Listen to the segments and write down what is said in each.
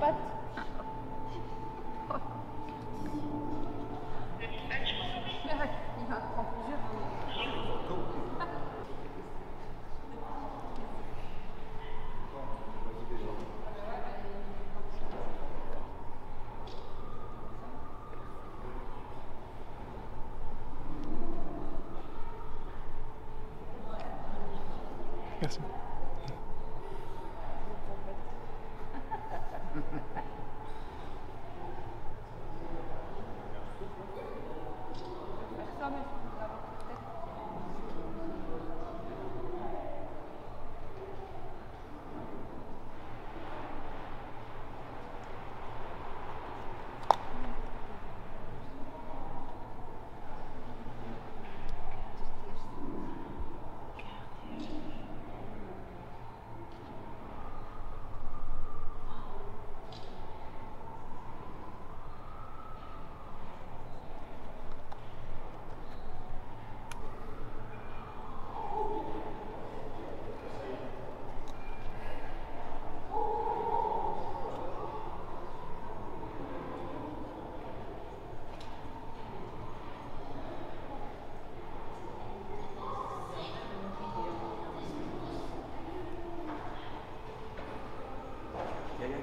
pattes. Il. Merci. Ha ha ha.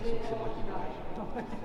Grazie.